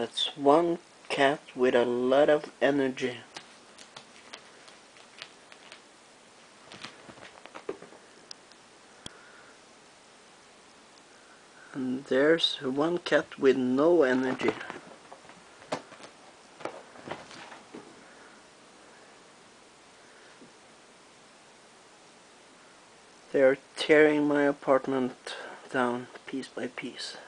That's one cat with a lot of energy. And there's one cat with no energy. They are tearing my apartment down piece by piece.